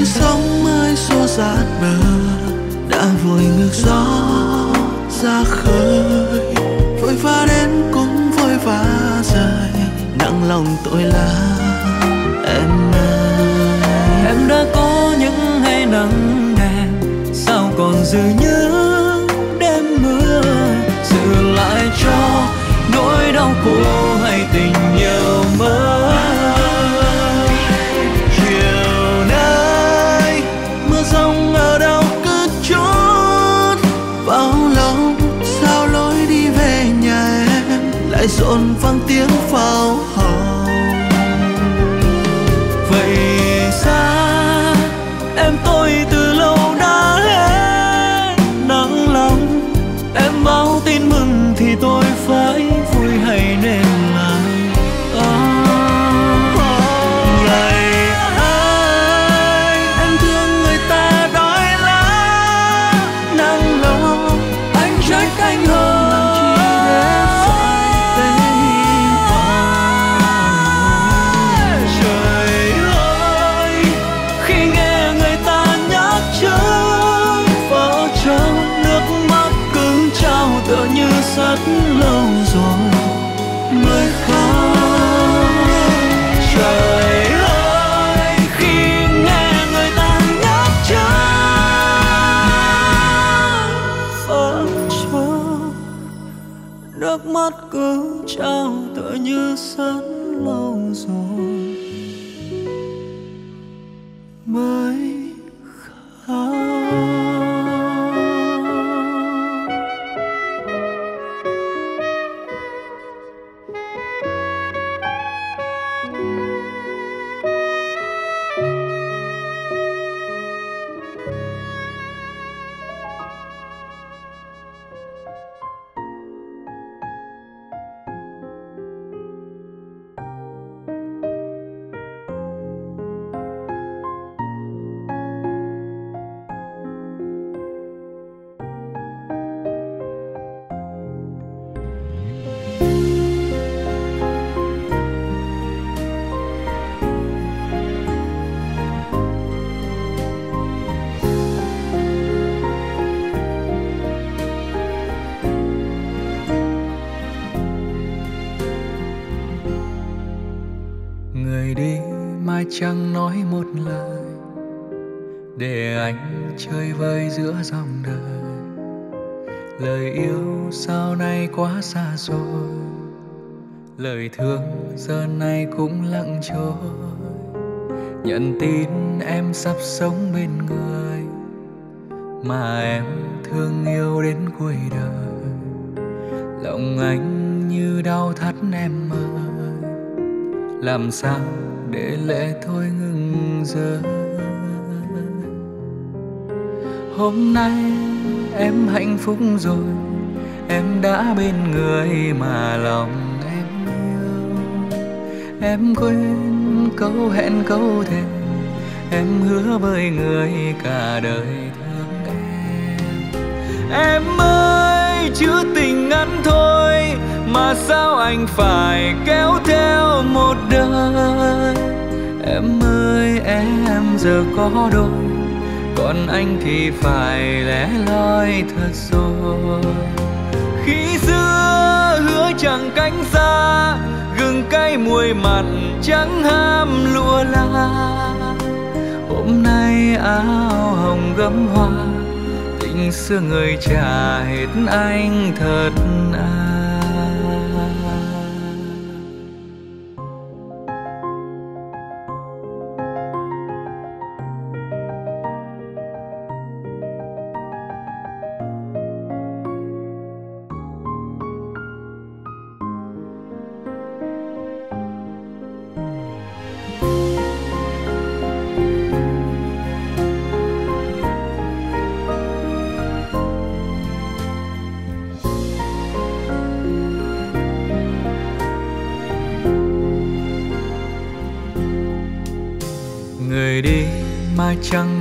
như sóng mới xô dạt bờ, đã vội ngược gió ra khơi. Vội vã đến cũng vội vã rời, nặng lòng tội là em ơi. Em đã có những ngày nắng đẹp sao còn giữ nhớ đêm mưa? Giữ lại cho nỗi đau của dòng đời. Lời yêu sau này quá xa rồi, lời thương giờ này cũng lặng trôi. Nhận tin em sắp sống bên người mà em thương yêu đến cuối đời. Lòng anh như đau thắt em ơi. Làm sao để lệ thôi ngừng rơi? Hôm nay em hạnh phúc rồi, em đã bên người mà lòng em yêu. Em quên câu hẹn câu thề, em hứa với người cả đời thương em. Em ơi, chữ tình ngắn thôi mà sao anh phải kéo theo một đời? Em ơi, em giờ có đôi còn anh thì phải lẻ loi thật rồi. Khi xưa hứa chẳng cánh xa, gừng cay mùi mặn chẳng ham lụa la. Hôm nay áo hồng gấm hoa, tình xưa người trả hết anh thật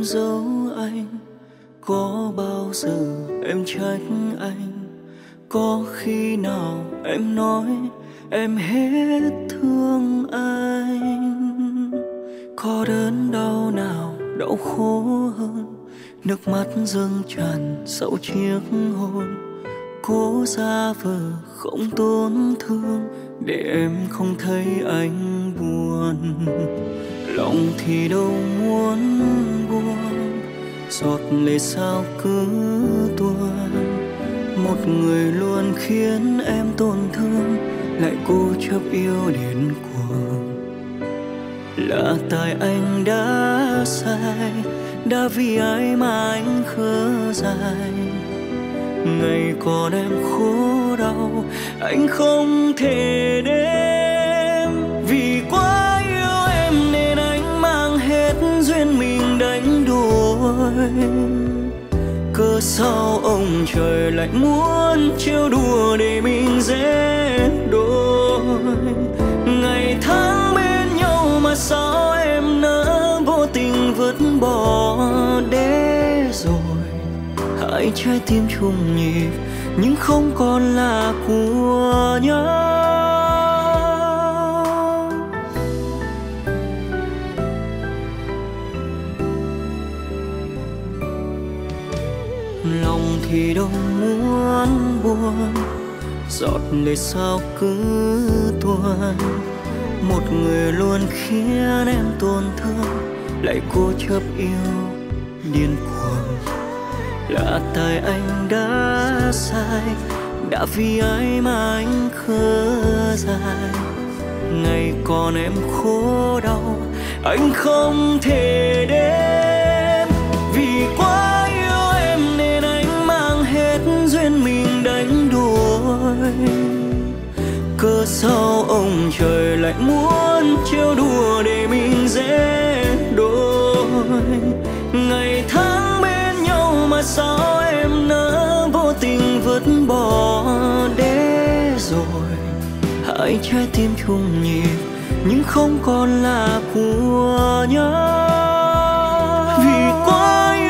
em giấu anh. Có bao giờ em trách anh? Có khi nào em nói em hết thương anh? Có đớn đau nào đau khổ hơn? Nước mắt dâng tràn sau chiếc hôn. Cố ra vờ không tổn thương để em không thấy anh buồn. Lòng thì đâu muốn buông giọt lệ sao cứ tuôn. Một người luôn khiến em tổn thương, lại cố chấp yêu đến cuồng. Là tại anh đã sai, đã vì ai mà anh khờ dài. Ngày còn em khổ đau, anh không thể đến vì quá cớ sao ông trời lại muốn trêu đùa để mình dễ đôi? Ngày tháng bên nhau mà sao em nỡ vô tình vứt bỏ để rồi? Hai trái tim chung nhịp, nhưng không còn là của nhau. Thì đâu muốn buồn. Giọt lệ sao cứ tuôn. Một người luôn khiến em tổn thương. Lại cố chấp yêu điên cuồng. Là tại anh đã sai. Đã vì ai mà anh khờ dài ngày còn em khổ đau. Anh không thể đến đuổi cớ sao ông trời lại muốn trêu đùa để mình dễ đôi? Ngày tháng bên nhau mà sao em nỡ vô tình vứt bỏ để rồi? Hai trái tim chung nhịp, nhưng không còn là của nhau. Vì quá yêu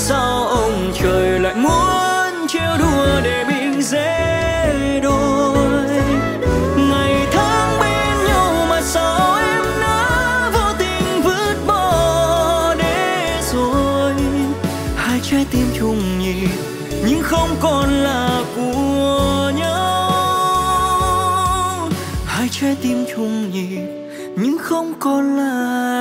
sao ông trời lại muốn trêu đùa để mình dễ đôi ngày tháng bên nhau mà sao em đã vô tình vứt bỏ để rồi? Hai trái tim chung nhịp, nhưng không còn là của nhau. Hai trái tim chung nhịp, nhưng không còn là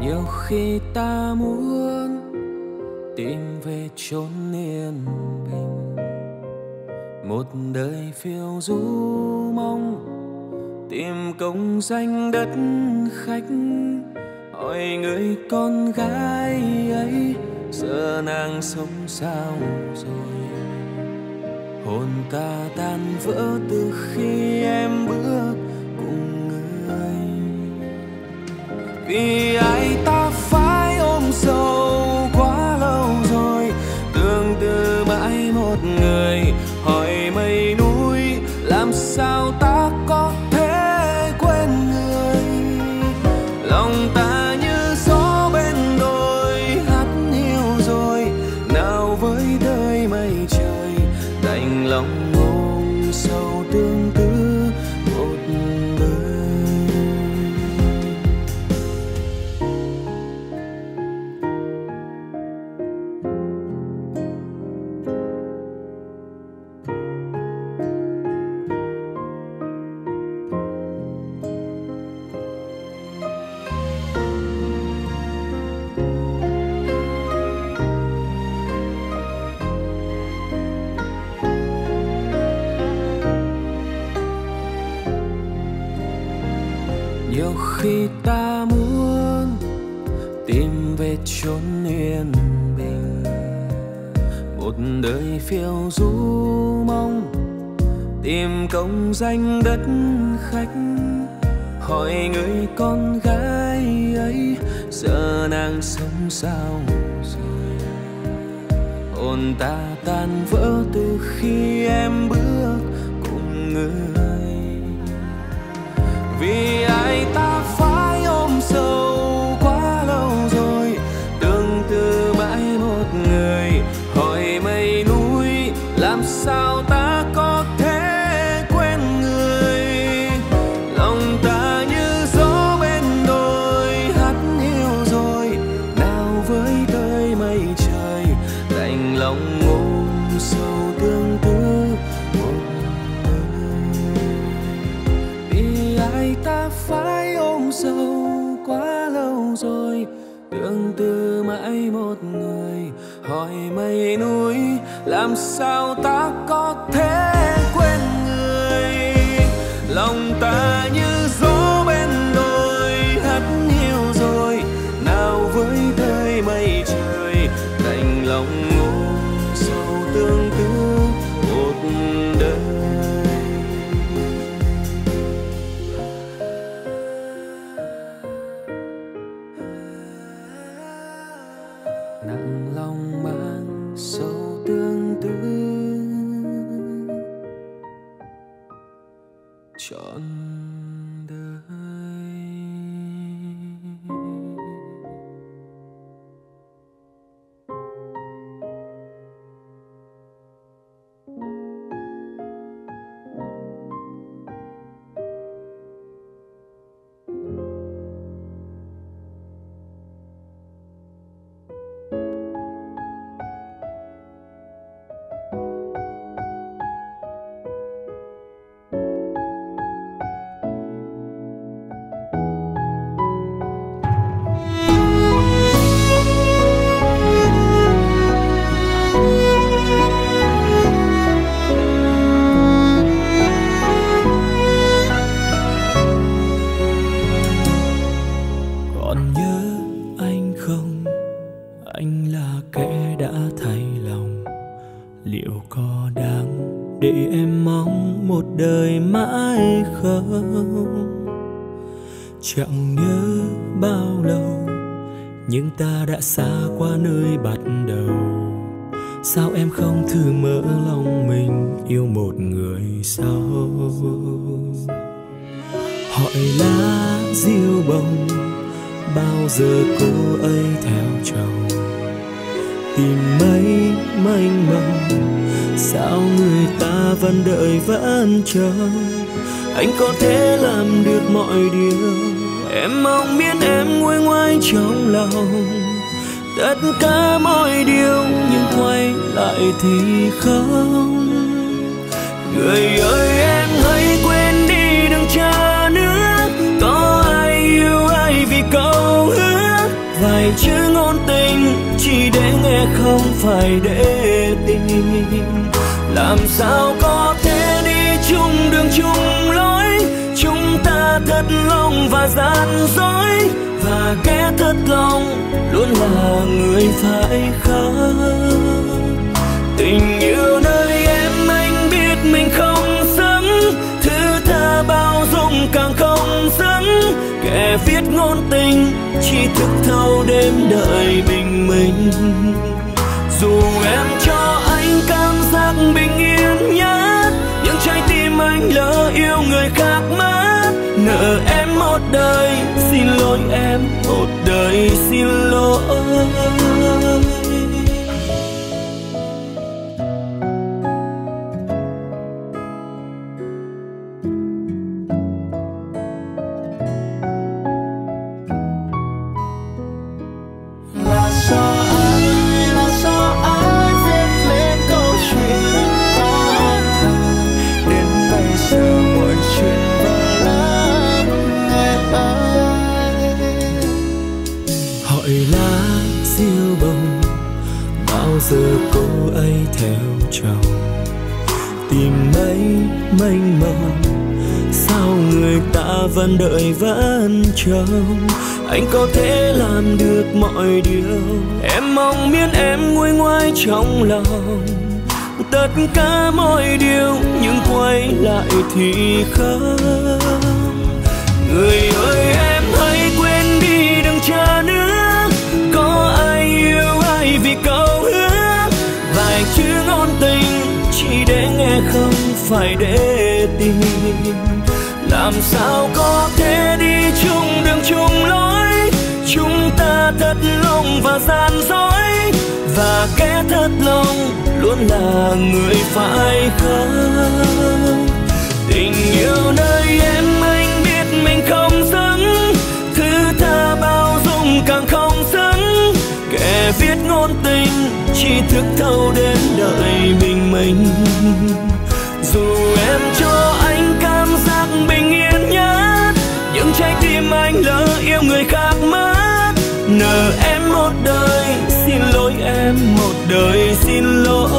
nhiều khi ta muốn tìm về chốn yên bình. Một đời phiêu du mong tìm công danh đất khách. Hỏi người con gái ấy, giờ nàng sống sao rồi? Hồn ta tan vỡ từ khi em bước vì ai ta phải ôm sầu. Phiêu du mong tìm công danh đất khách. Hỏi người con gái ấy, giờ nàng sống sao? Rồi hồn ta tan vỡ từ khi em bước cùng người. Vì ai ta phải ôm sâu làm sao ta giờ cô ấy theo chồng. Tìm mấy mênh mông, sao người ta vẫn đợi vẫn chờ? Anh có thể làm được mọi điều, em mong biết em nguôi ngoai trong lòng. Tất cả mọi điều nhưng quay lại thì không. Người ơi em phải vài chữ ngôn tình, chỉ để nghe không phải để tin. Làm sao có thể đi chung đường chung lối? Chúng ta thật lòng và gian dối. Và kẻ thật lòng luôn là người phải khóc. Tình yêu nơi em anh biết mình không xứng thứ tha bao càng không dẫn kẻ viết ngôn tình chỉ thức thâu đêm đợi bình minh. Dù em cho anh cảm giác bình yên nhất, nhưng trái tim anh lỡ yêu người khác mất. Nợ em một đời, xin lỗi em một đời, xin lỗi. Anh có thể làm được mọi điều. Em mong miễn em nguôi ngoai trong lòng. Tất cả mọi điều nhưng quay lại thì không. Người ơi, em hãy quên đi đừng chờ nữa. Có ai yêu ai vì câu hứa? Vài chữ ngôn tình chỉ để nghe không phải để tìm. Làm sao có thể và gian dối và kẻ thật lòng luôn là người phải không tình yêu nơi em anh biết mình không xứng, thứ tha bao dung càng không xứng. Kẻ viết ngôn tình chỉ thức thâu đến đợi bình minh dù em cho anh cảm giác bình yên nhất nhưng trái tim anh lỡ yêu người khác mất nơi em một đời xin lỗi.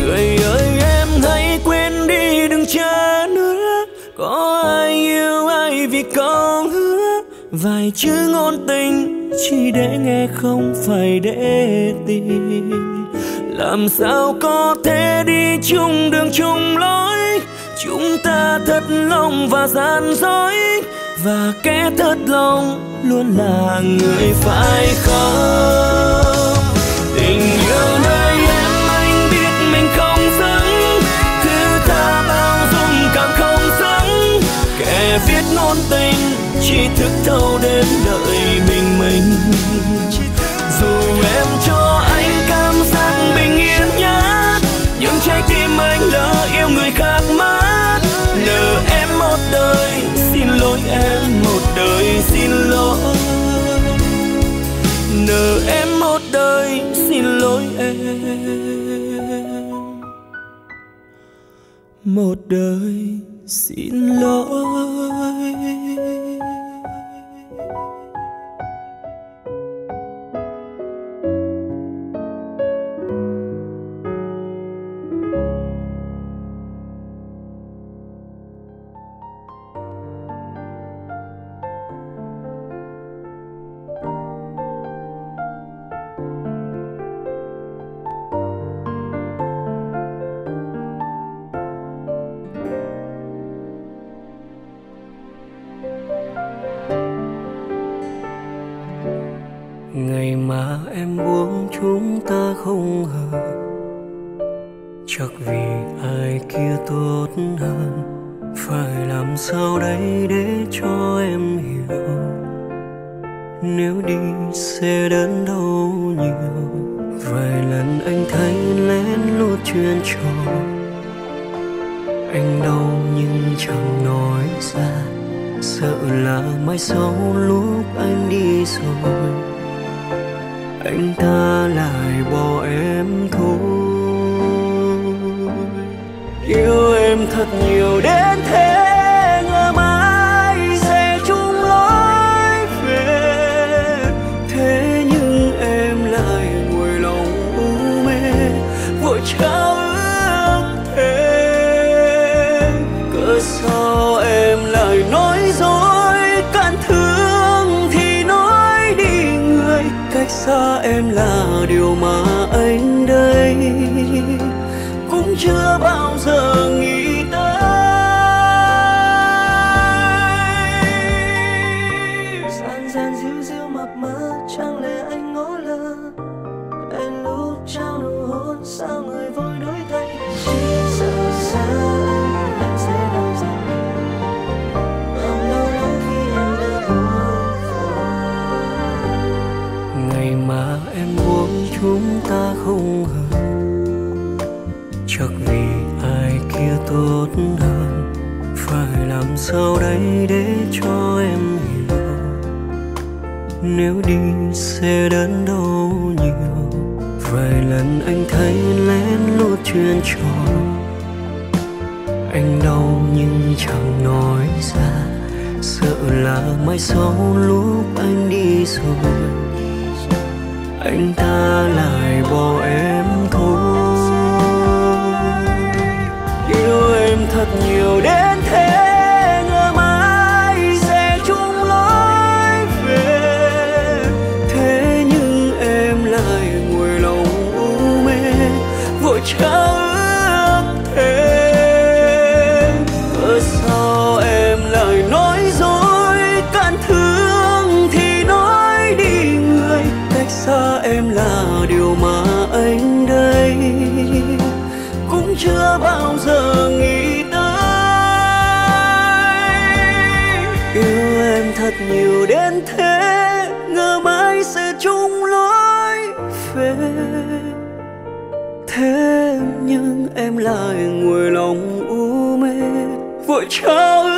Người ơi, em hãy quên đi, đừng chờ nữa. Có ai yêu, ai vì câu hứa. Vài chữ ngôn tình, chỉ để nghe không phải để tìm làm sao có thể đi chung đường chung lối? Chúng ta thật lòng và gian dối. Và kẻ thật lòng luôn là người phải không ngôn tình chỉ thức thâu đến đợi bình minh dù em cho anh cảm giác bình yên nhất nhưng trái tim anh lỡ yêu người khác mất. Nợ em một đời, xin lỗi em một đời, xin lỗi. Nợ em một đời, xin lỗi em. Một đời, xin lỗi. Chưa bao giờ nghĩ tới. Yêu em thật nhiều đến thế, ngờ mãi sẽ chung lối về. Thế nhưng em lại ngồi lòng u mê, vội trao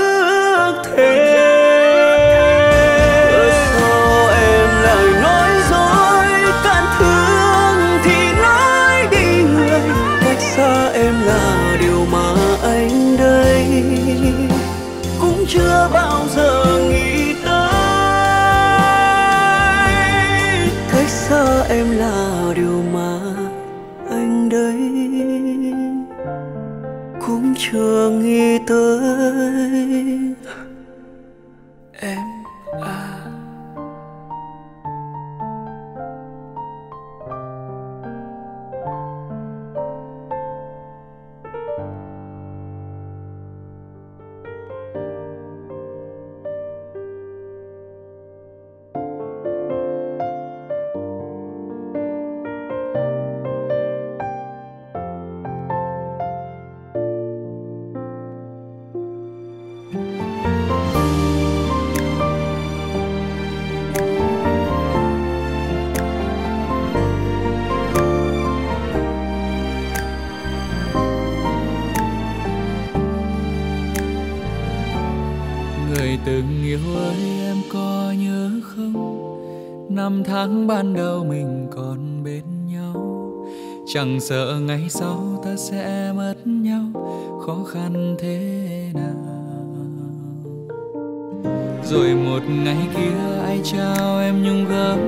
chẳng sợ ngày sau ta sẽ mất nhau, khó khăn thế nào? Rồi một ngày kia ai trao em nhung gấm?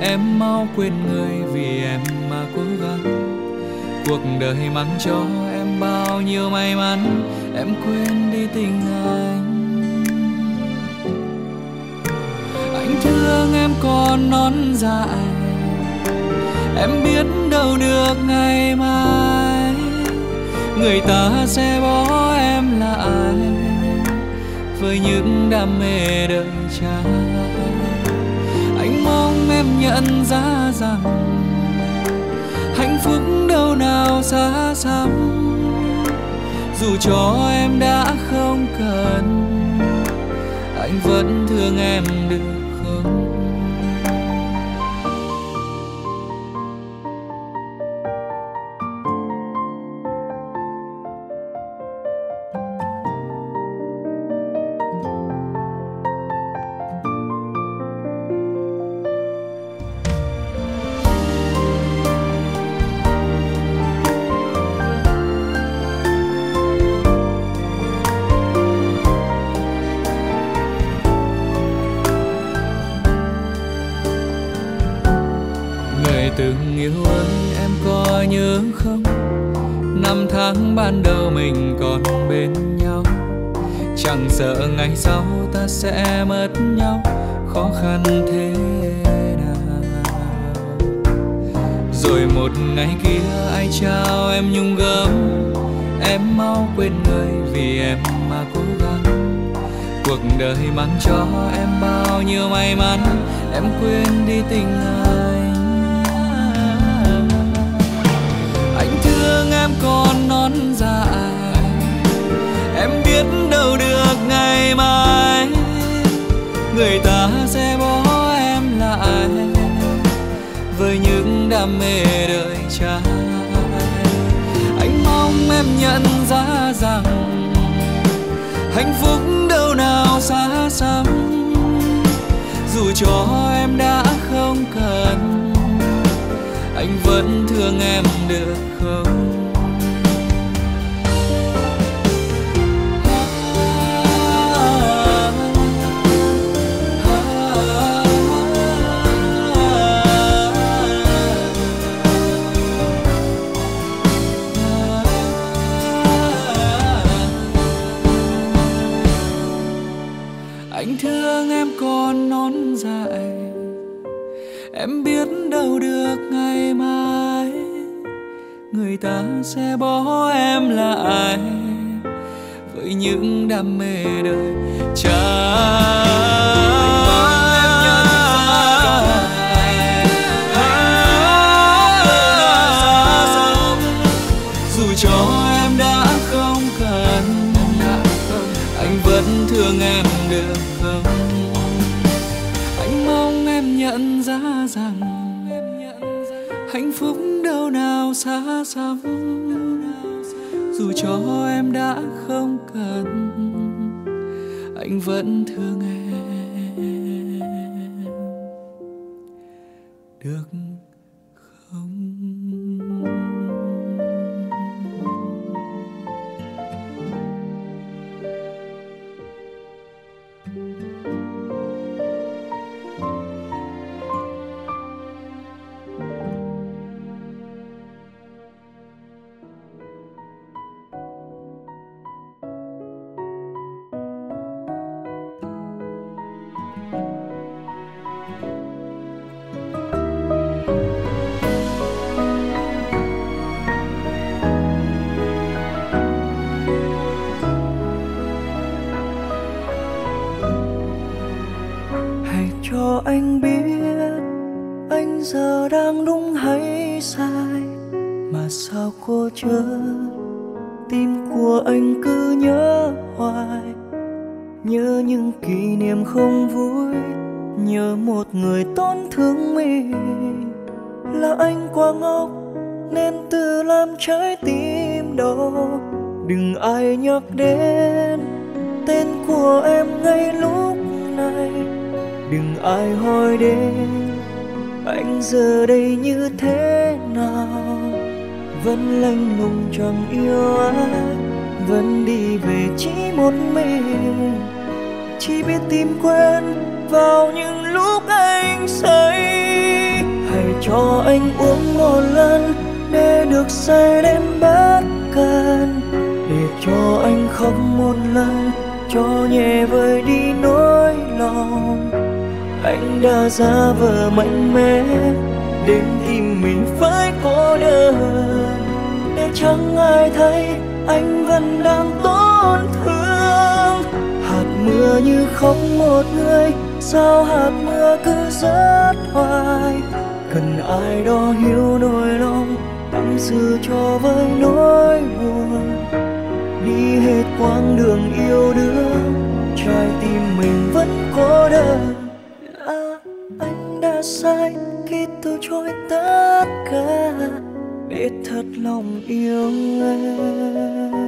Em mau quên người vì em mà cố gắng. Cuộc đời mang cho em bao nhiêu may mắn, em quên đi tình anh. Anh thương em còn non dại em biết đâu được ngày mai. Người ta sẽ bỏ em lại với những đam mê đời trai anh mong em nhận ra rằng hạnh phúc đâu nào xa xăm. Dù cho em đã không cần, anh vẫn thương em được. Sợ ngày sau ta sẽ mất nhau, khó khăn thế nào? Rồi một ngày kia ai trao em nhung gấm em mau quên người vì em mà cố gắng. Cuộc đời mang cho em bao nhiêu may mắn, em quên đi tình anh. Anh thương em còn non dại em biết đâu được ngày mai người ta sẽ bỏ em lại với những đam mê đời trai anh mong em nhận ra rằng hạnh phúc đâu nào xa xăm. Dù cho em đã không cần, anh vẫn thương em được. Đam mê đừng ai nhắc đến tên của em gây lũ này, đừng ai hỏi đến anh giờ đây như thế nào. Vẫn lanh lùng chẳng yêu ai vẫn đi về chỉ một mình. Chỉ biết tìm quên vào những lúc anh say. Hãy cho anh uống một lần để được say đến bất cần để cho anh khóc một lần, cho nhẹ vơi đi nỗi lòng. Anh đã ra vờ mạnh mẽ đến tim mình phải cô đơn. Để chẳng ai thấy, anh vẫn đang tổn thương. Hạt mưa như khóc một người, sao hạt mưa cứ rớt hoài? Cần ai đó hiểu nỗi lòng, tâm sự cho với nỗi buồn đi hết quãng đường yêu đương trái tim mình vẫn cô đơn A, à, anh đã sai khi từ chối tất cả. Để thật lòng yêu em.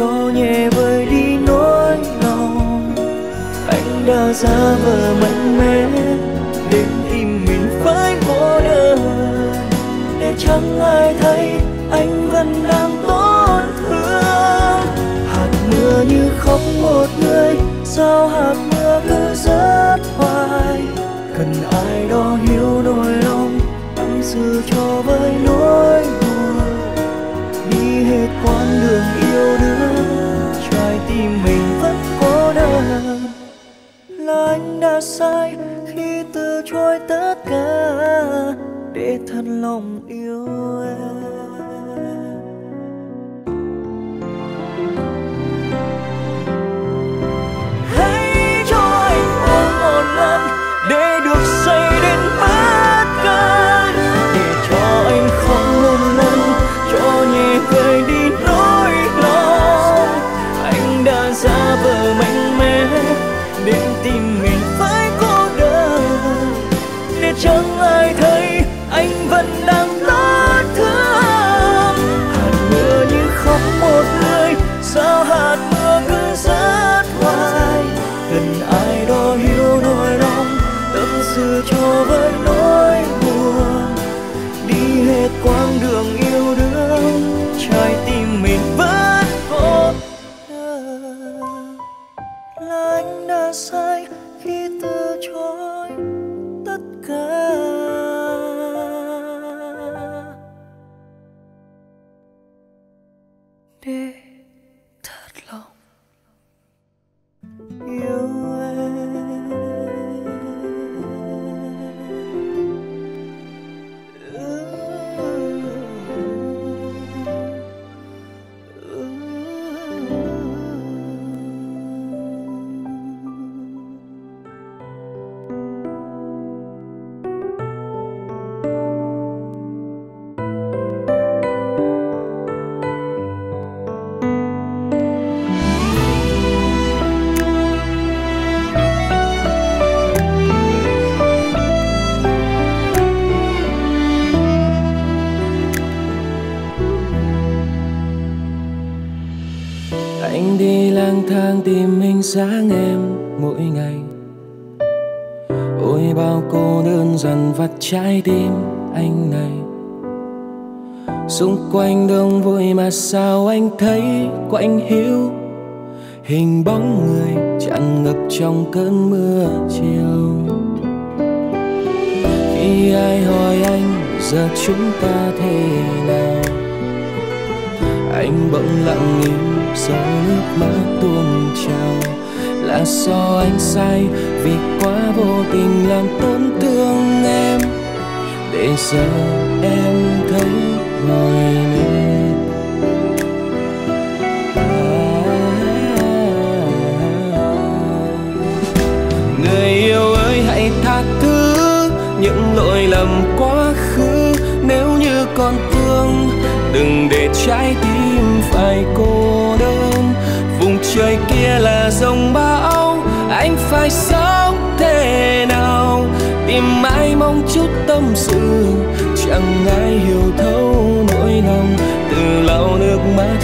Cho nhẹ vơi đi nỗi lòng. Anh đã ra vờ mạnh mẽ đến tim mình phải cô đơn. Để chẳng ai thấy anh vẫn đang tổn thương hạt mưa như khóc một người, sao hạt mưa cứ rớt hoài? Cần ai đó hiểu nỗi lòng tâm sự cho với nỗi đã sai khi từ chối tất cả để thật lòng Sáng em mỗi ngày. Ôi, bao cô đơn dần vắt trái tim anh này. Xung quanh đông vui mà sao anh thấy quạnh hiu? Hình bóng người tràn ngập trong cơn mưa chiều. Khi ai hỏi anh, giờ chúng ta thế nào? Anh bỗng lặng im giọt nước mắt tuôn trào. Là do anh sai vì quá vô tình làm tổn thương em. Để giờ em thấy mỏi mệt à. người yêu ơi, hãy tha thứ những lỗi lầm quá khứ. Nếu như còn thương, đừng để trái tim phải cô trời kia là dòng bão, anh phải sống thế nào? Tìm mãi mong chút tâm sự, chẳng ai hiểu thấu nỗi lòng. Từ lau nước mắt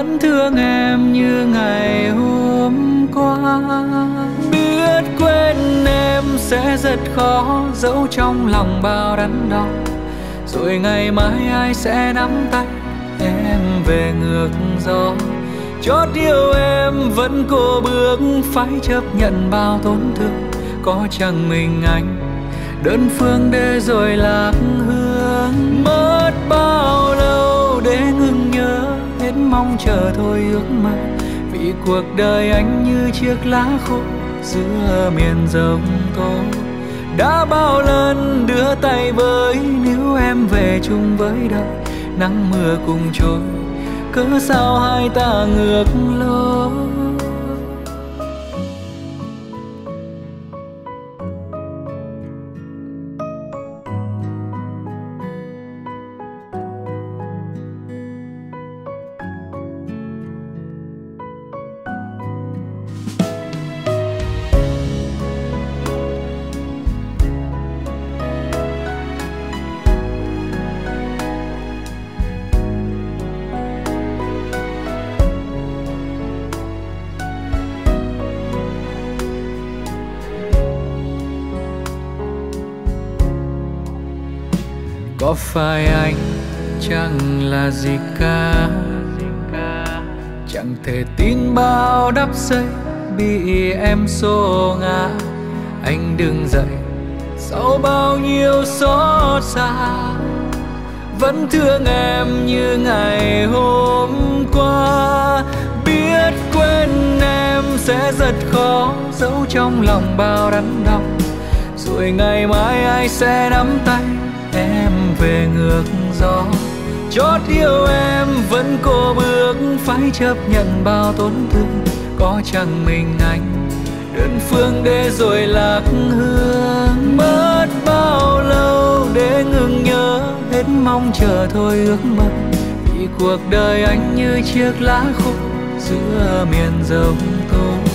vẫn thương em như ngày hôm qua. Biết quên em sẽ rất khó giấu trong lòng bao đắn đo. Rồi ngày mai ai sẽ nắm tay em về ngược gió. Chót yêu em vẫn cô bước phải chấp nhận bao tổn thương. Có chẳng mình anh đơn phương để rồi lạc hương mất bao lâu để ngừng hết mong chờ thôi ước mơ. Vì cuộc đời anh như chiếc lá khô, giữa miền rồng tố đã bao lần đưa tay với nếu em về chung với đời, nắng mưa cùng trôi. Cớ sao hai ta ngược lối? Có phải anh, chẳng là gì cả. Chẳng thể tin bao đắp xây bị em xô ngã. Anh đừng dậy sau bao nhiêu xót xa. Vẫn thương em như ngày hôm qua. Biết quên em sẽ rất khó giấu trong lòng bao đắn đau. Rồi ngày mai ai sẽ nắm tay? Về ngược gió. Chót yêu em vẫn cô bước phải chấp nhận bao tổn thương. Có chẳng mình anh, đơn phương để rồi lạc hương mất bao lâu để ngừng nhớ, hết mong chờ thôi ước mơ. Vì cuộc đời anh như chiếc lá khô, giữa miền rồng tố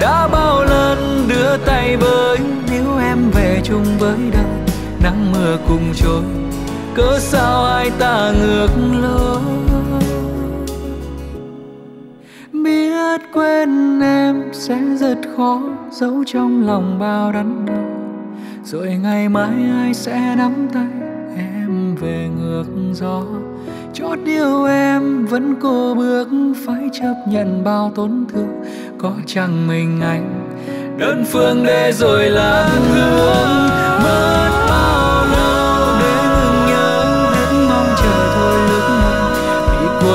đã bao lần đưa tay với nếu em về chung với đời nắng mưa cùng trôi cớ sao hai ta ngược lối? Biết quên em sẽ rất khó giấu trong lòng bao đắn đau rồi ngày mai ai sẽ nắm tay em về ngược gió? Chót yêu em vẫn cô bước phải chấp nhận bao tổn thương. Có chẳng mình anh đơn phương để rồi là hương mất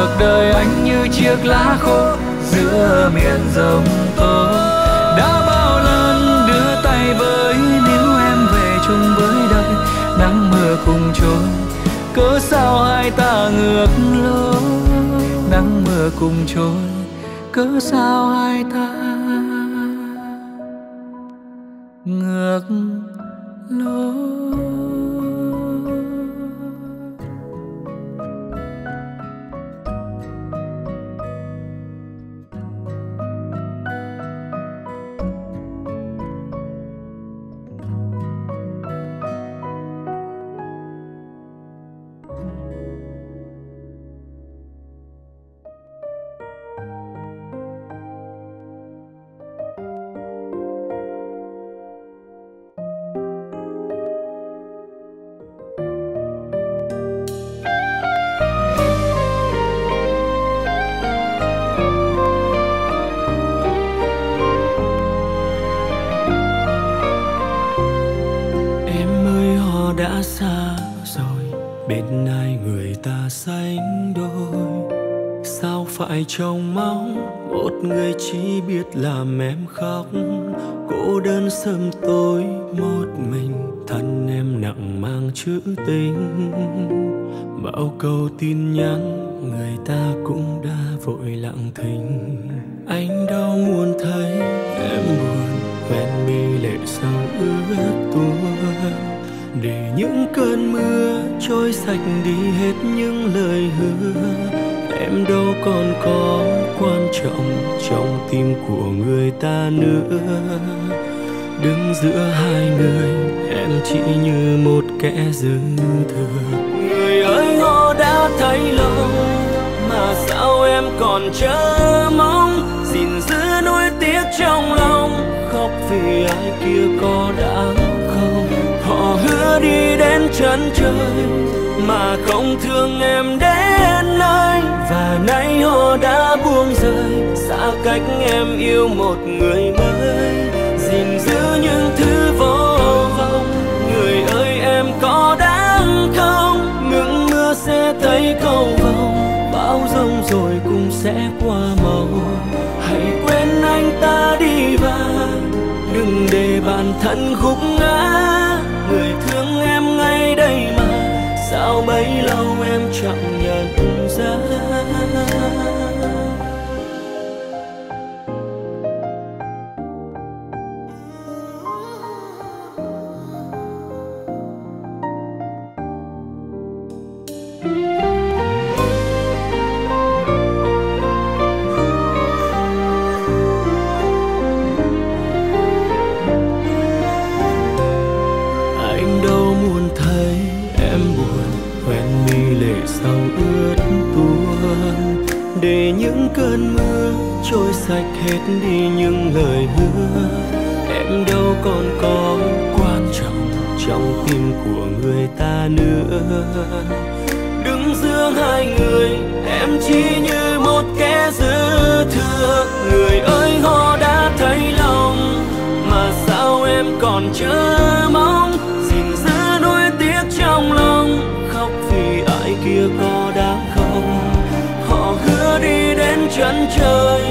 cuộc đời anh như chiếc lá khô giữa miền rồng tố đã bao lần đưa tay với nếu em về chung với đời nắng mưa cùng trôi cớ sao hai ta ngược lối, nắng mưa cùng trôi cớ sao hai ta ngược lối? Trong trông mong một người chỉ biết làm em khóc. Cô đơn sớm tối, một mình thân em nặng mang chữ tình. Bao câu tin nhắn người ta cũng đã vội lặng thinh. Ta nữa. Đứng giữa hai người, em chỉ như một kẻ dư thừa. Người ơi họ đã thấy lâu, mà sao em còn chờ mong? Gìn giữ nuối tiếc trong lòng, khóc vì ai kia có đáng không? Họ hứa đi đến chân trời, mà không thương em đến nơi. Và nay họ đã buông rơi, xa cách em yêu một người để bản thân khúc ngã. Người thương em ngay đây mà, sao bấy lâu em chẳng nhận ra? Chân trời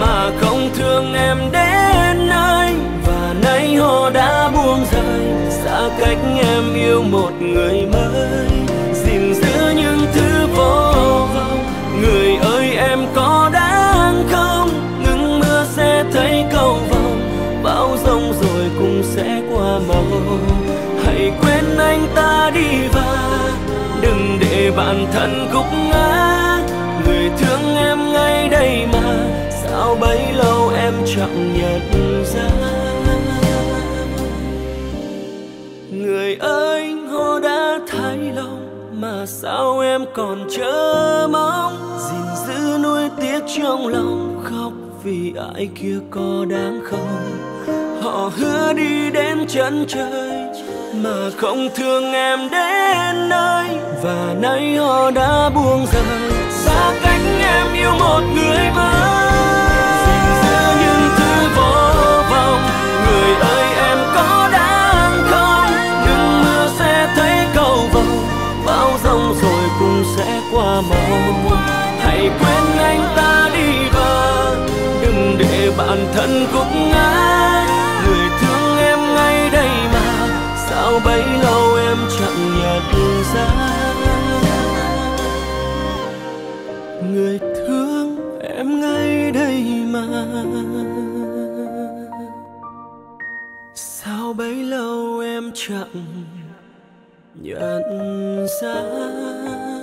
mà không thương em đến nơi và nay họ đã buông rời xa cách em yêu một người mới. Gìn giữ những thứ vô vọng, người ơi em có đáng không? Ngừng mưa sẽ thấy cầu vồng, bão rông rồi cũng sẽ qua màu. Hãy quên anh ta đi và đừng để bản thân gục chẳng nhận ra. Người ơi họ đã thay lòng, mà sao em còn chờ mong? Gìn giữ nuối tiếc trong lòng, khóc vì ai kia có đáng không? Họ hứa đi đến chân trời, mà không thương em đến nơi. Và nay họ đã buông rời, xa cách em yêu một người mới. Xong rồi cũng sẽ qua mau hãy quên anh ta đi và đừng để bản thân gục ngã. Người thương em ngay đây mà, sao bấy lâu em chẳng nhận ra người thương em ngay đây mà. Sao bấy lâu em chẳng nhận ra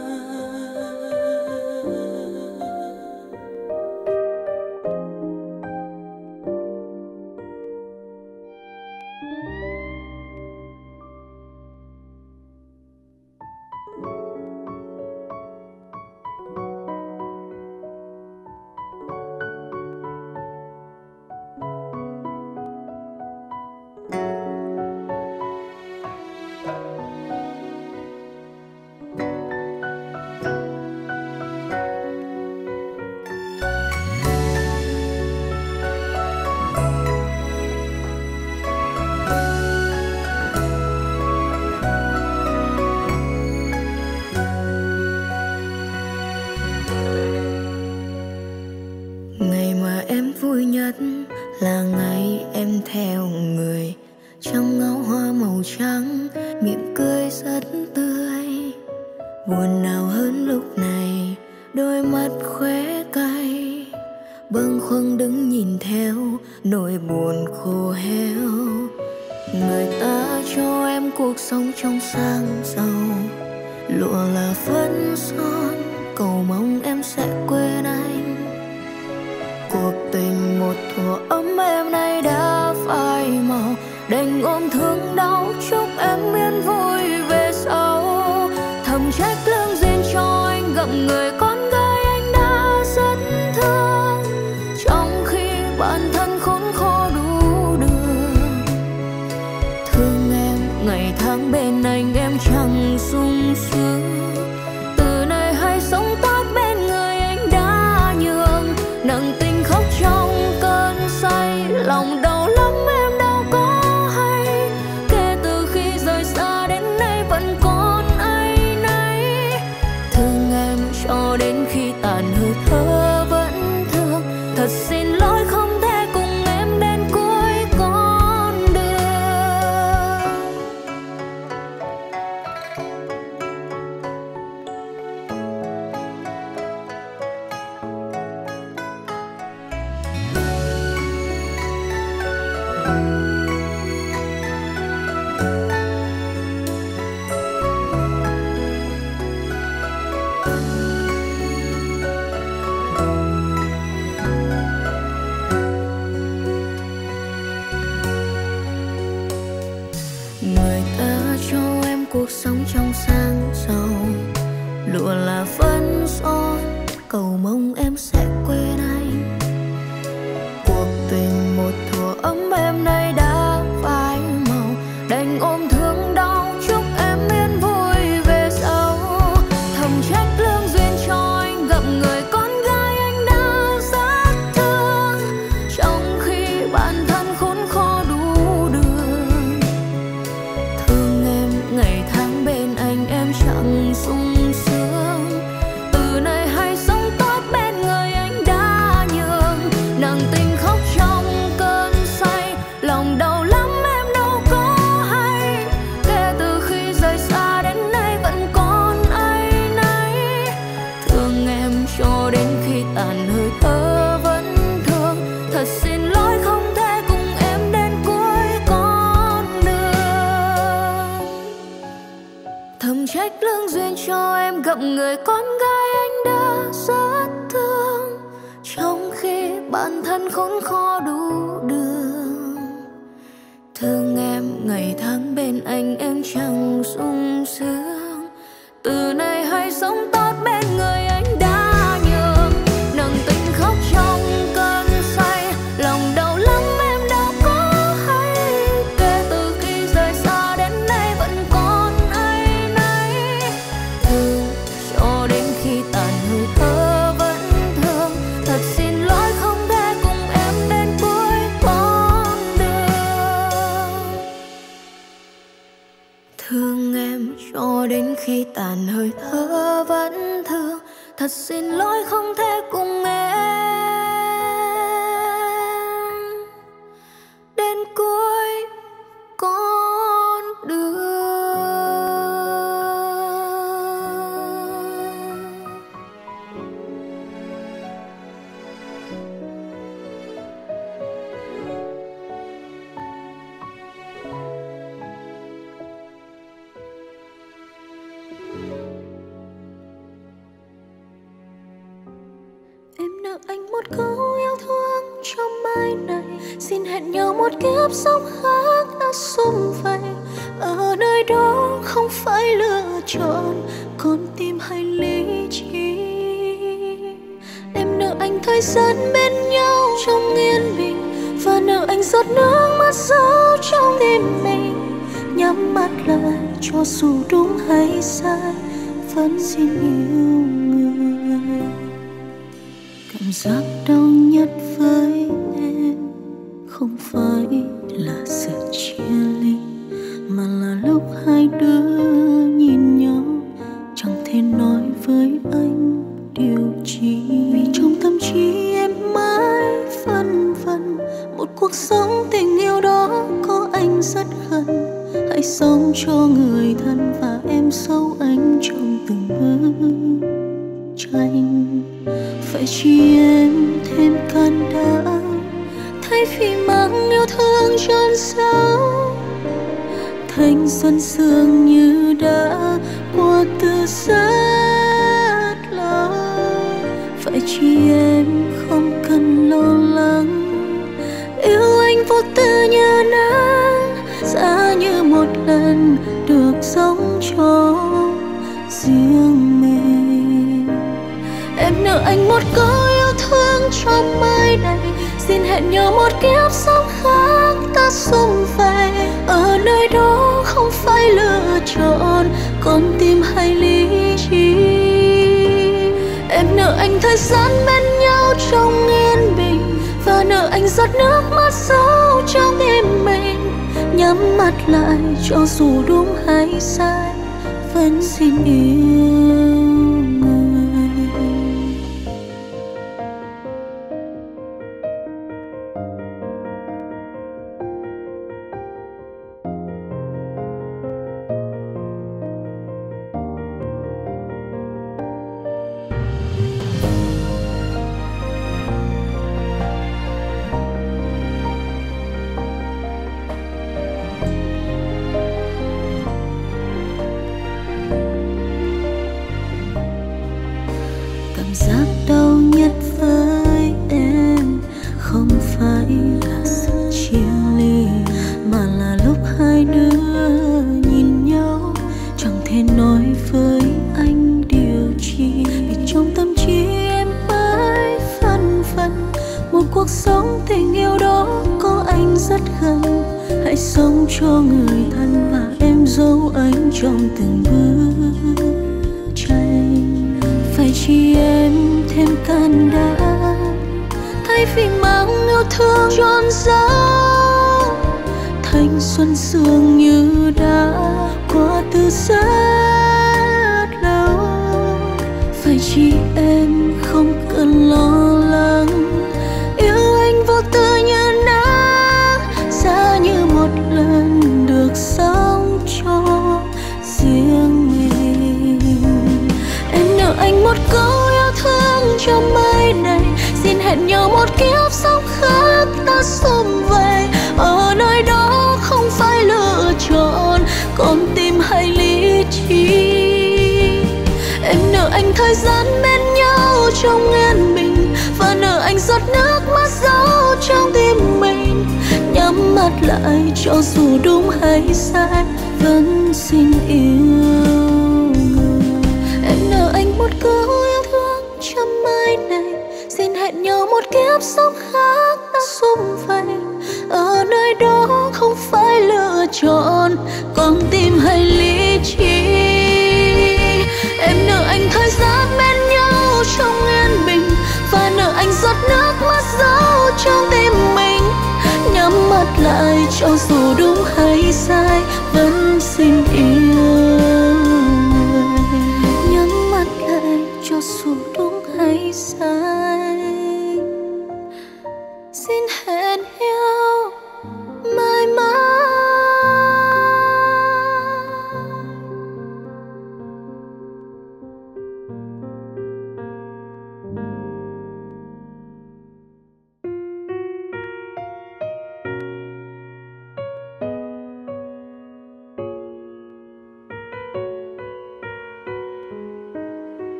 cho em cuộc sống trong sang giàu. Lụa là phấn son, cầu mong em sẽ quên anh. Cuộc tình một thuở ấm em nay đã phai màu. Đành ôm thương đau, chúc em yên vui.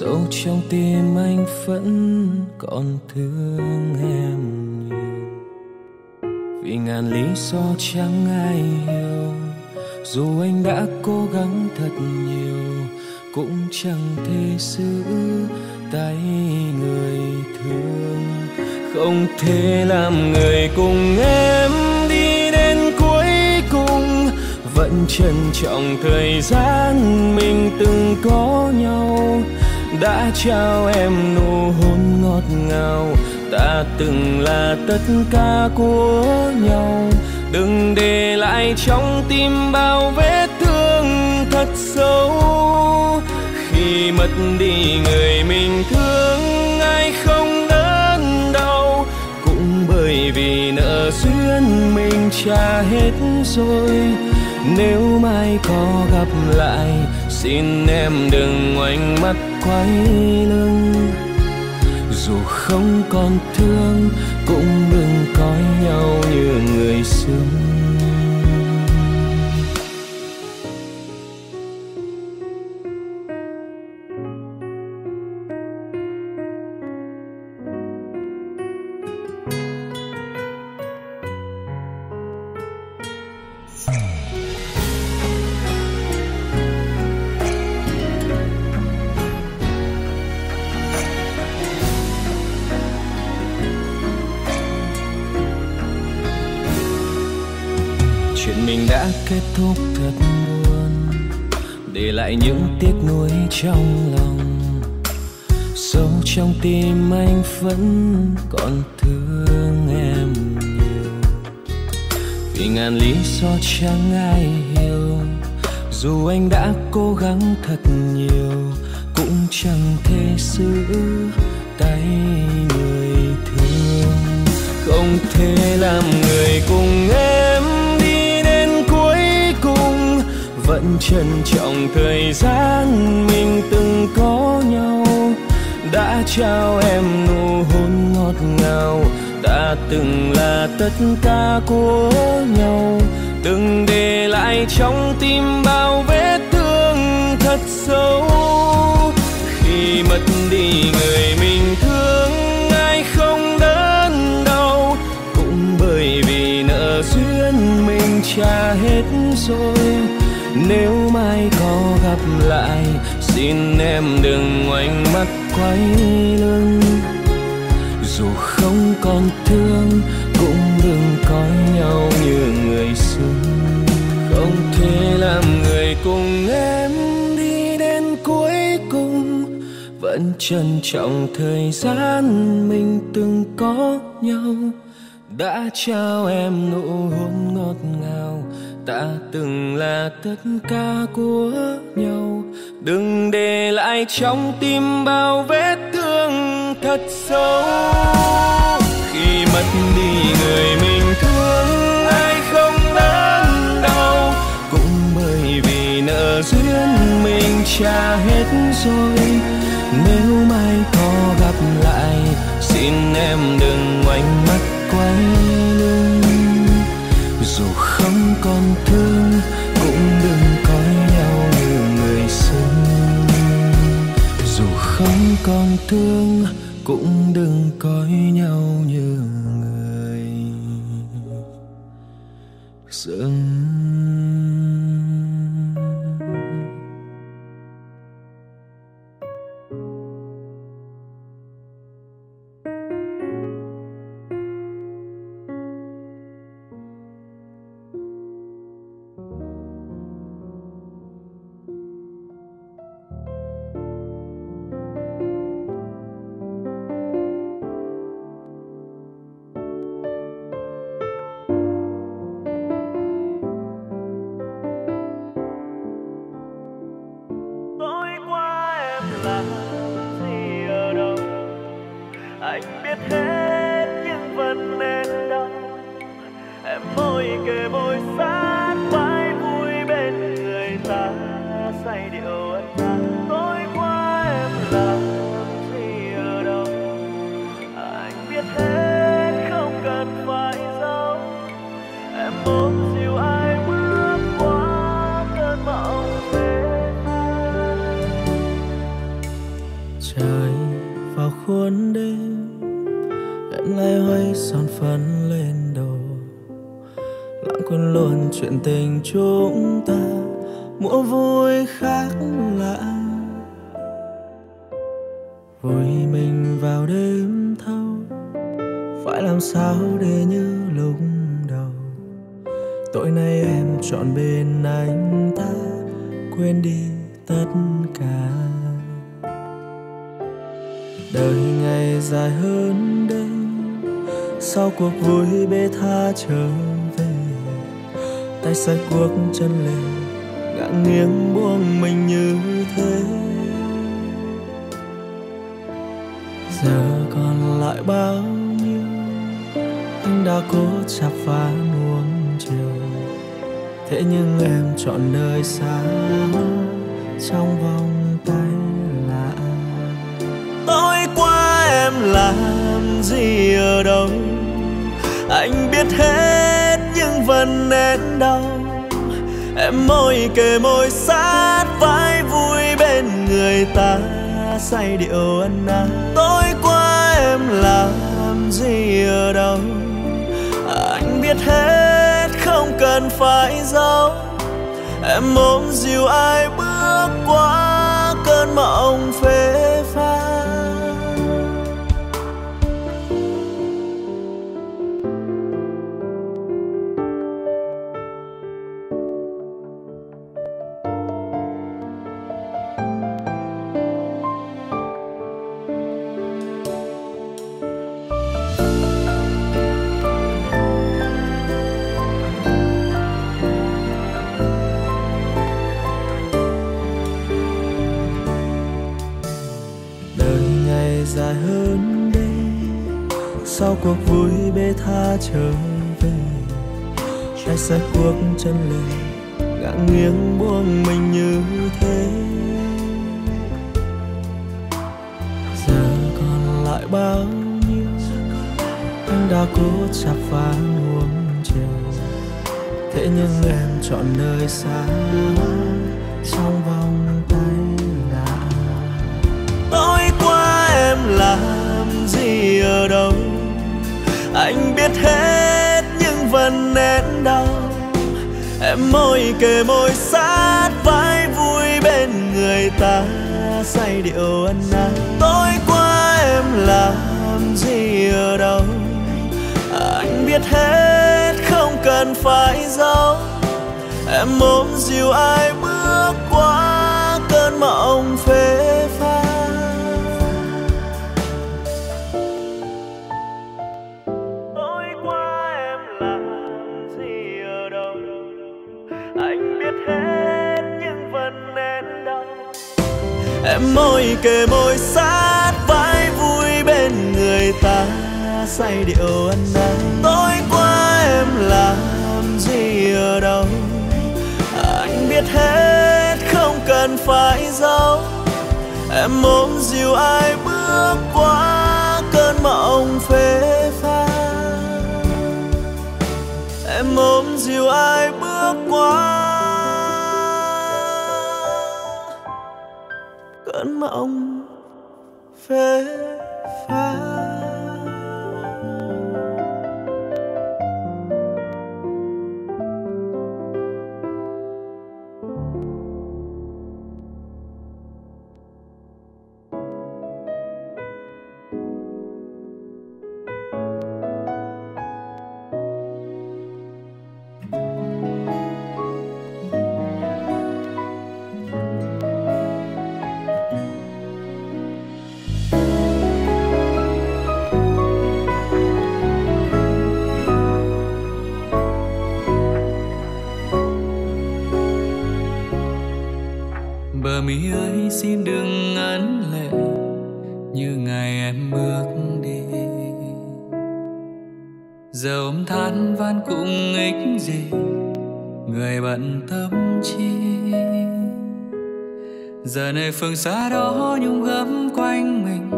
Sâu trong tim anh vẫn còn thương em nhiều. Vì ngàn lý do chẳng ai hiểu, dù anh đã cố gắng thật nhiều, cũng chẳng thể giữ tay người thương. Không thể làm người cùng em đi đến cuối cùng, vẫn trân trọng thời gian mình từng có nhau đã trao em nụ hôn ngọt ngào. Ta từng là tất cả của nhau. Đừng để lại trong tim bao vết thương thật sâu. Khi mất đi người mình thương, ai không đớn đau? Cũng bởi vì nợ duyên mình trả hết rồi. Nếu mai có gặp lại, xin em đừng ngoảnh mắt quay lưng. Dù không còn thương cũng đừng coi nhau như người xưa. Trong lòng. Sâu trong tim anh vẫn còn thương em nhiều. Vì ngàn lý do chẳng ai hiểu, dù anh đã cố gắng thật nhiều, cũng chẳng thể giữ tay người thương. Không thể làm người cùng em. Vẫn trân trọng thời gian mình từng có nhau. Đã trao em nụ hôn ngọt ngào ta từng là tất cả của nhau. Từng để lại trong tim bao vết thương thật sâu. Khi mất đi người mình thương, ai không đớn đau? Cũng bởi vì nợ duyên mình trả hết rồi nếu mai có gặp lại, xin em đừng ngoảnh mắt quay lưng. Dù không còn thương, cũng đừng coi nhau như người xưa không thể làm người cùng em đi đến cuối cùng. Vẫn trân trọng thời gian mình từng có nhau. Đã trao em nụ hôn ngọt ngào ta từng là tất cả của nhau. Đừng để lại trong tim bao vết thương thật sâu. Khi mất đi người mình thương, ai không đớn đau? Cũng bởi vì nợ duyên mình trả hết rồi. Nếu mai có gặp lại, xin em đừng ngoảnh mắt quay không thương cũng đừng coi nhau như người. Dường tối nay em chọn bên anh ta, quên đi tất cả. Đời ngày dài hơn đây, sau cuộc vui bê tha trở về, tay sai cuộc chân lề ngã nghiêng buông mình như thế. Giờ còn lại bao nhiêu, anh đã cố chắp phá thế nhưng em chọn nơi xa trong vòng tay lạ tối qua em làm gì ở đâu? Anh biết hết nhưng vẫn nén đau. Em môi kề môi sát vai vui bên người ta, say điệu ân ái. Tối qua em làm gì ở đâu? Anh biết hết, không cần phải dấu. Em ôm dịu ai bước qua cơn mộng phê trở về. Trái sai cuộc chân lề ngã nghiêng buông mình như thế. Giờ còn lại bao nhiêu? Anh đã cố chạp phá nuông chiều thế nhưng em chọn nơi xa trong vòng tay lạ tối qua em là anh biết hết nhưng vẫn nén đau. Em môi kề môi sát vai vui bên người ta. Say điệu ân ái. Tối qua em làm gì ở đâu? Anh biết hết, không cần phải giấu. Em ôm dìu ai bước qua cơn mộng phê kề môi sát vai vui bên người ta. Say điệu ân ái, tối qua em làm gì ở đâu? Anh biết hết, không cần phải giấu. Em ôm dịu ai bước qua cơn mộng phê pha em ôm dịu ai bước qua mộng phê phai giờ này phương xa đó nhung gấm quanh mình.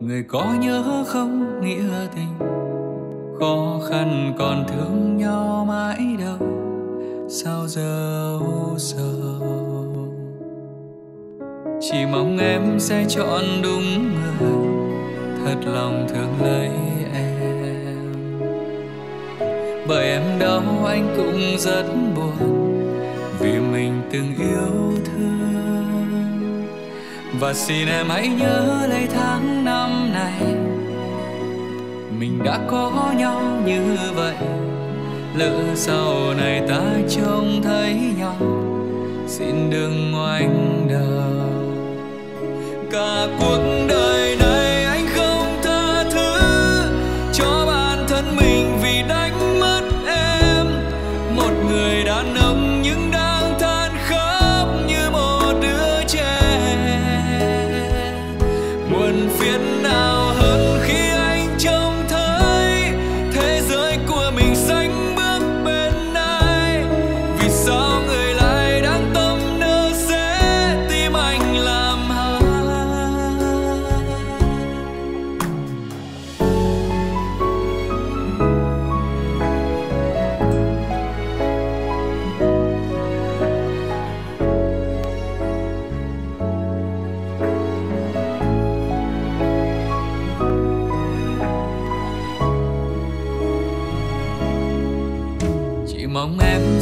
Người có nhớ không nghĩa tình? Khó khăn còn thương nhau mãi đâu. Sao giờ giờ chỉ mong em sẽ chọn đúng người. Thật lòng thương lấy em. Bởi em đau anh cũng rất buồn từng yêu thương. Và xin em hãy nhớ lấy tháng năm này. Mình đã có nhau như vậy. Lỡ sau này ta trông thấy nhau, xin đừng ngoảnh đầu. Cả cuộc đời này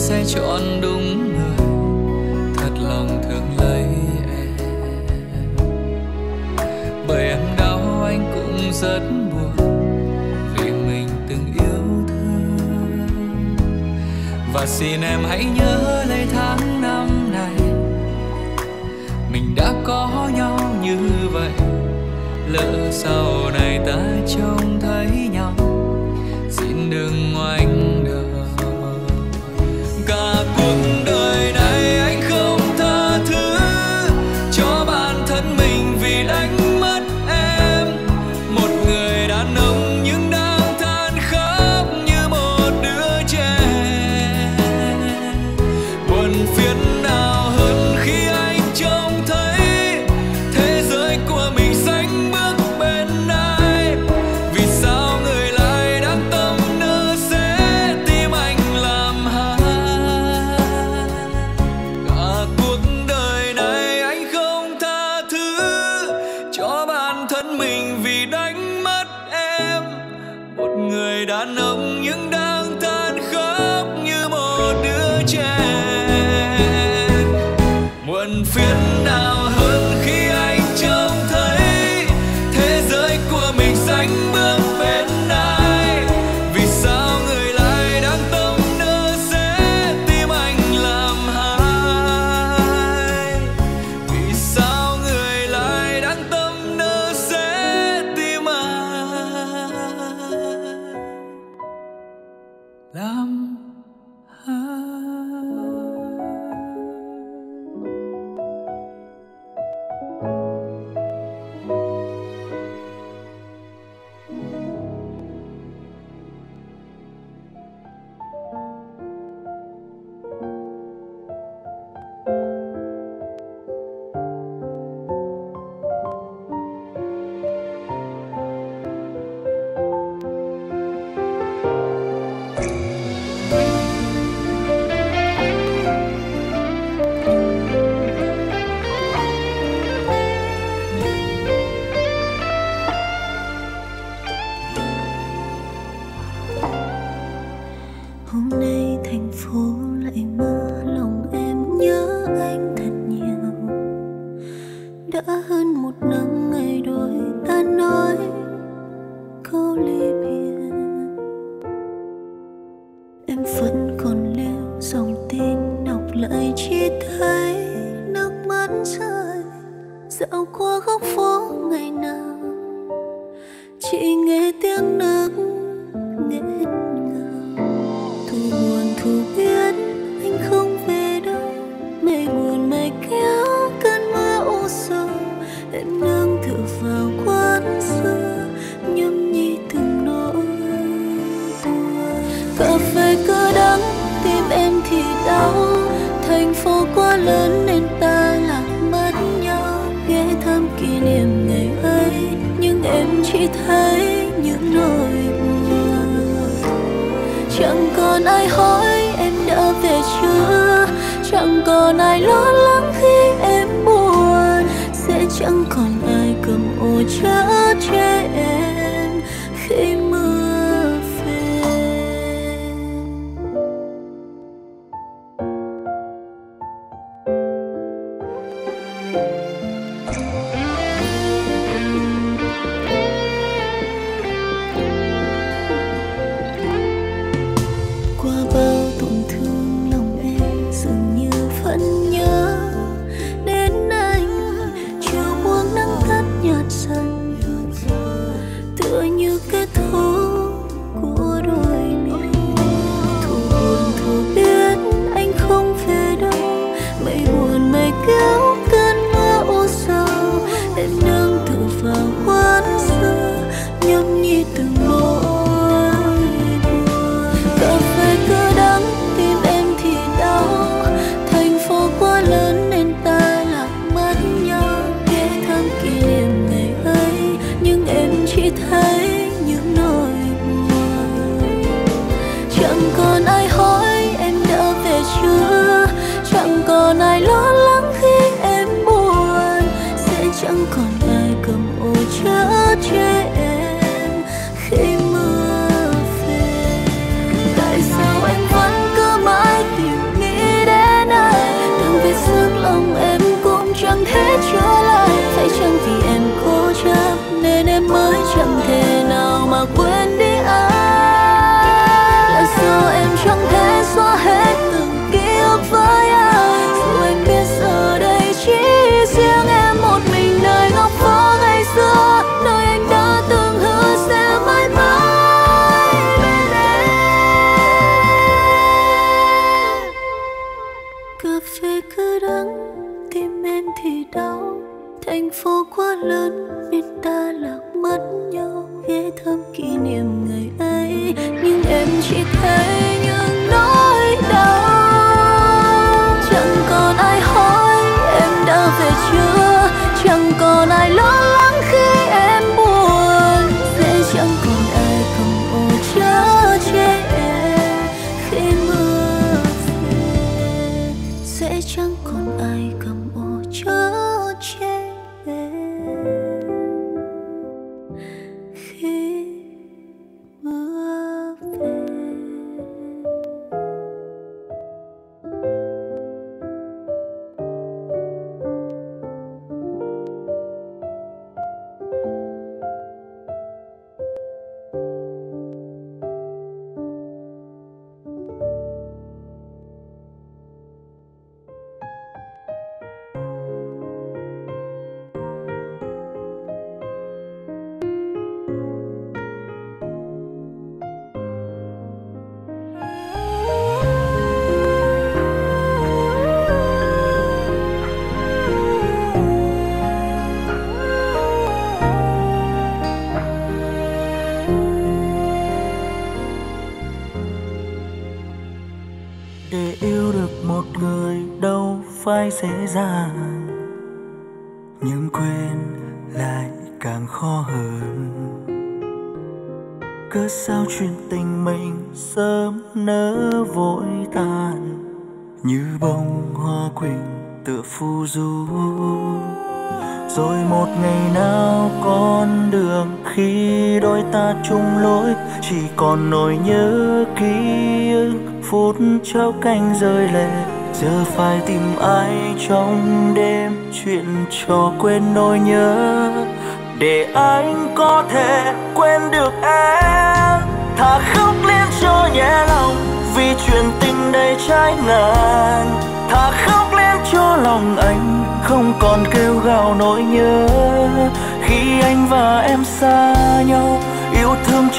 sẽ chọn đúng người. Thật lòng thương lấy em. Bởi em đau, anh cũng rất buồn vì mình từng yêu thương. Và xin em hãy nhớ lấy tháng năm này. Mình đã có nhau như vậy. Lỡ sau này ta trông thấy nước mắt rơi dạo qua góc phố ngày nào. Chỉ nghe tiếng nước nghẹn còn ai hỏi em đã về chưa? Chẳng còn ai lo lắng khi em buồn. Sẽ chẳng còn ai cầm ô trách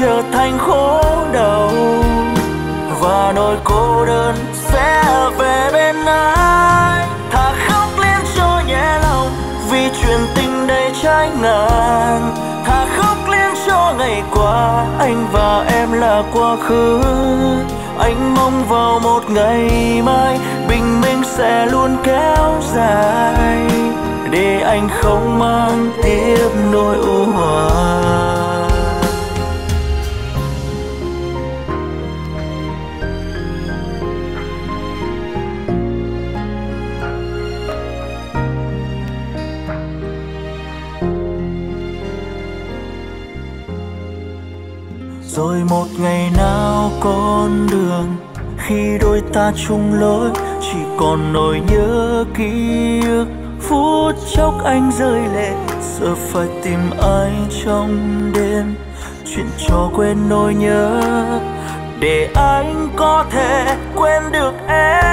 trở thành khổ đau. Và nỗi cô đơn sẽ về bên ai? Thà khóc lên cho nhẹ lòng, vì chuyện tình đầy trái ngàn thà khóc lên cho ngày qua, anh và em là quá khứ. Anh mong vào một ngày mai, bình minh sẽ luôn kéo dài. Để anh không mang tiếp nỗi u hoài rồi một ngày nào con đường, khi đôi ta chung lối, chỉ còn nỗi nhớ ký ức. Phút chốc anh rơi lệ, giờ phải tìm ai trong đêm. Chuyện cho quên nỗi nhớ, để anh có thể quên được em.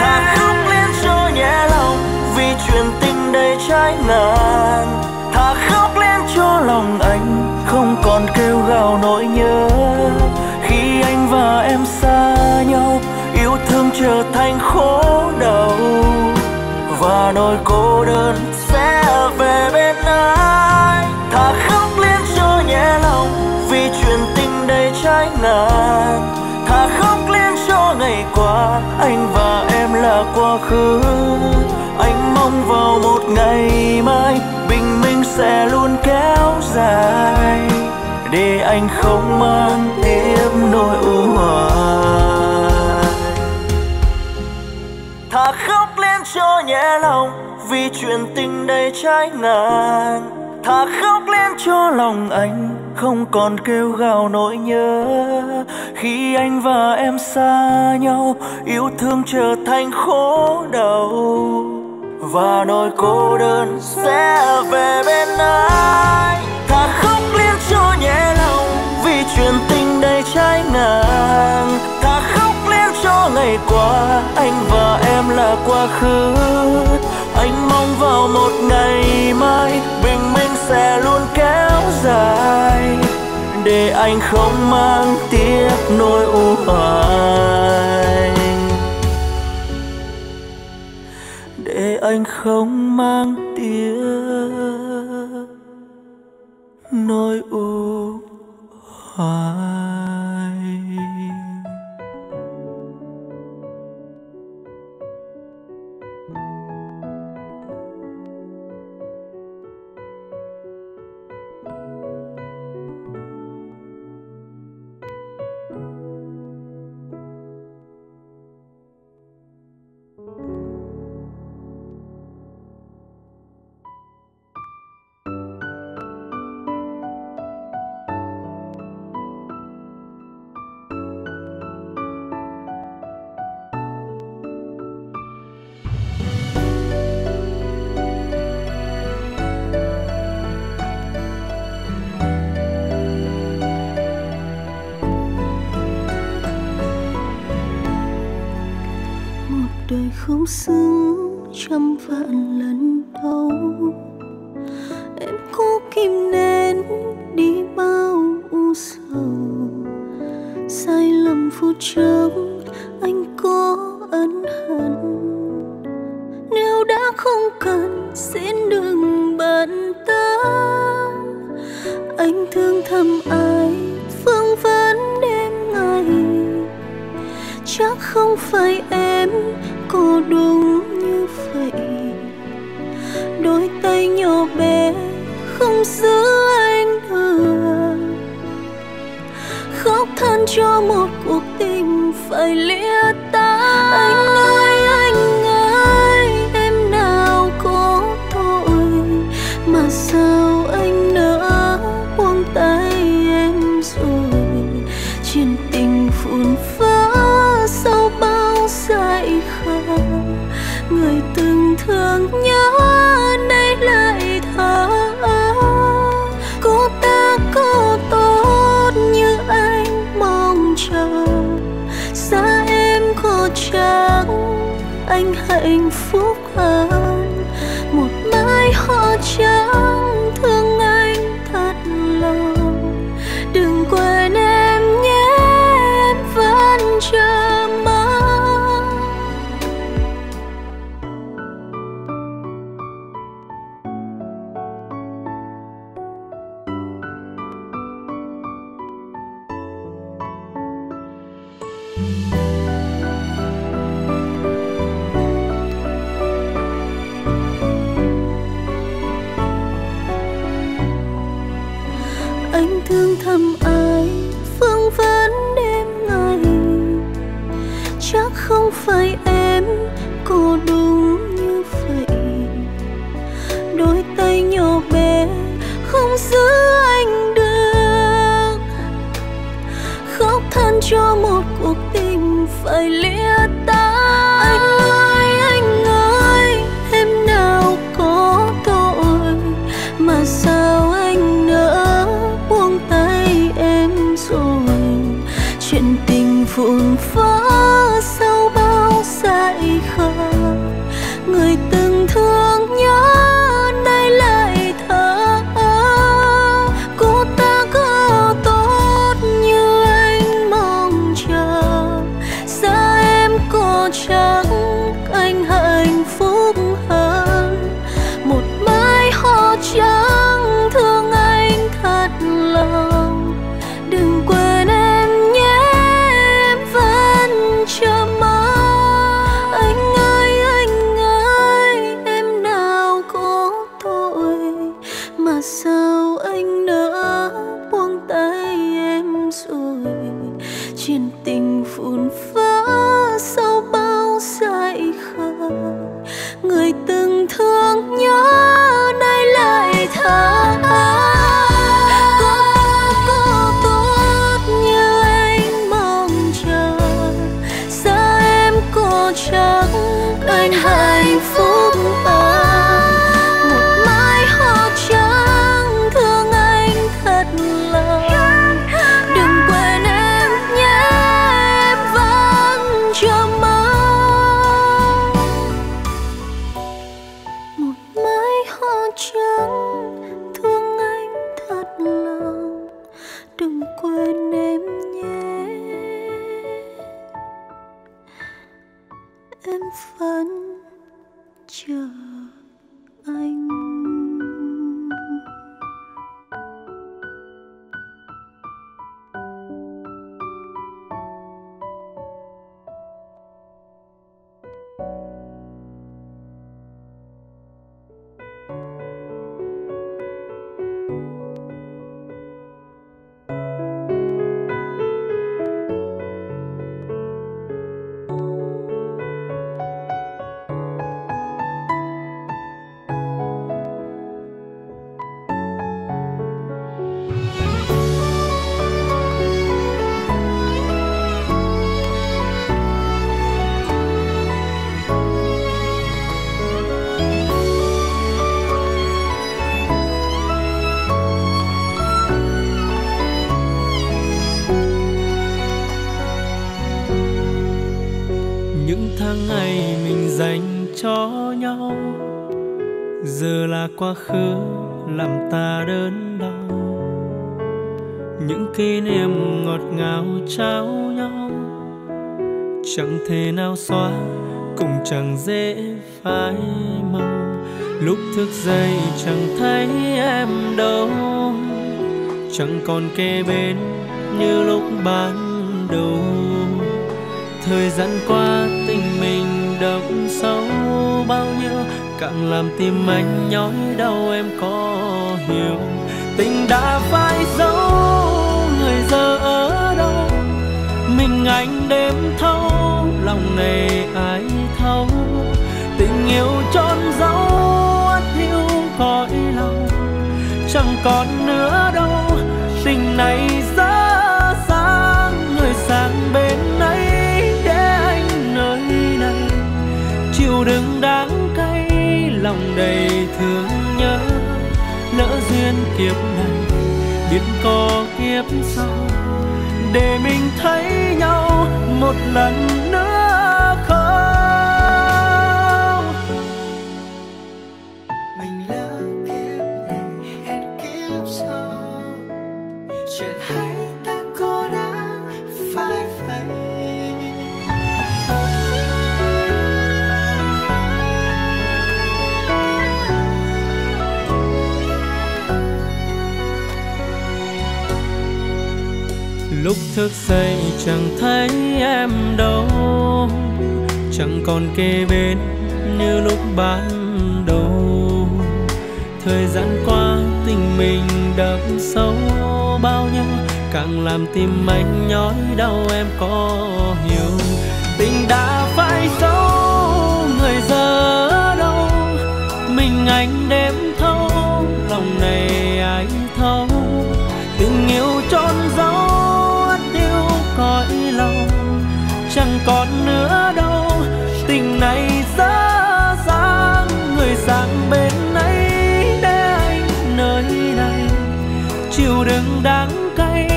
Thà khóc lên cho nhẹ lòng, vì chuyện tình đầy trái ngàn thà khóc lên cho lòng anh không còn kêu gào nỗi nhớ. Khi anh và em xa nhau, yêu thương trở thành khổ đau. Và nỗi cô đơn sẽ về bên ai? Thà khóc lên cho nhẹ lòng vì chuyện tình đầy trái ngàn thà khóc lên cho ngày qua, anh và em là quá khứ. Anh mong vào một ngày mai sẽ luôn kéo dài để anh không mang tiếp nỗi u hoài. Thà khóc lên cho nhẹ lòng vì chuyện tình đầy trái ngàn thà khóc lên cho lòng anh không còn kêu gào nỗi nhớ. Khi anh và em xa nhau, yêu thương trở thành khổ đau và nỗi cô đơn sẽ về bên ai? Thà khóc liên cho nhẹ lòng vì chuyện tình đầy trái ngang. thà khóc liên cho ngày qua, anh và em là quá khứ. Anh mong vào một ngày mai, bình minh sẽ luôn kéo dài. Để anh không mang tiếc nỗi u hoài để anh không mang tiếng. Nỗi u hoài. Kề bên như lúc ban đầu. Thời gian qua tình mình đậm sâu bao nhiêu, càng làm tim anh nhói đau. Đừng đáng đáng lòng đầy thương nhớ. Lỡ duyên kiếp này, biết có kiếp sau, để mình thấy nhau một lần nữa. Lúc thức dậy chẳng thấy em đâu. Chẳng còn kề bên như lúc ban đầu. Thời gian qua tình mình đậm sâu bao nhiêu, càng làm tim anh nhói đau, em có hiểu. Tình đã phải dấu, người giờ đâu? Mình anh đêm thâu, lòng này ai thấu. Tình yêu trôn giấu chẳng còn nữa đâu. Tình này dở dang, người sang bên ấy để anh nơi này. Chịu đựng đáng cay,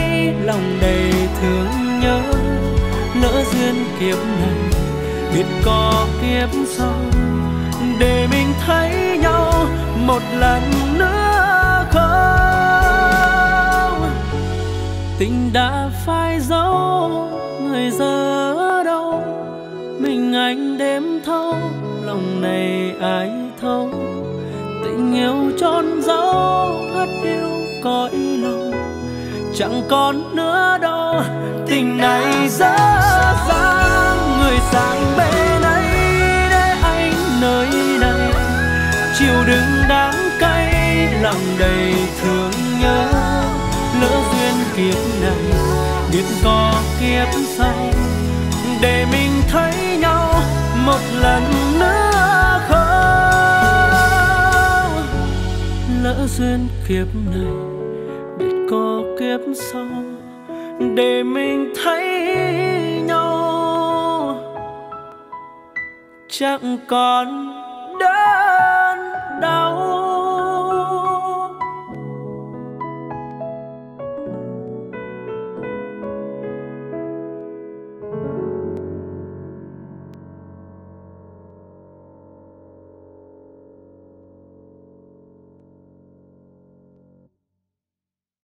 lòng đầy thương nhớ. Lỡ duyên kiếp này, biết có kiếp sau. Để mình thấy nhau một lần nữa. Tình đã phai dấu người giờ đâu? Mình anh đêm thâu lòng này ai thâu? tình yêu trôn dấu, ất yêu cõi lòng. Chẳng còn nữa đâu tình này dở dang. Người sang bên ấy để anh nơi này. Chiều đứng đáng cay lòng đầy thương nhớ lỡ duyên kiếp này, biết có kiếp sau để mình thấy nhau một lần nữa không? Lỡ duyên kiếp này, biết có kiếp sau, để mình thấy nhau. Chẳng còn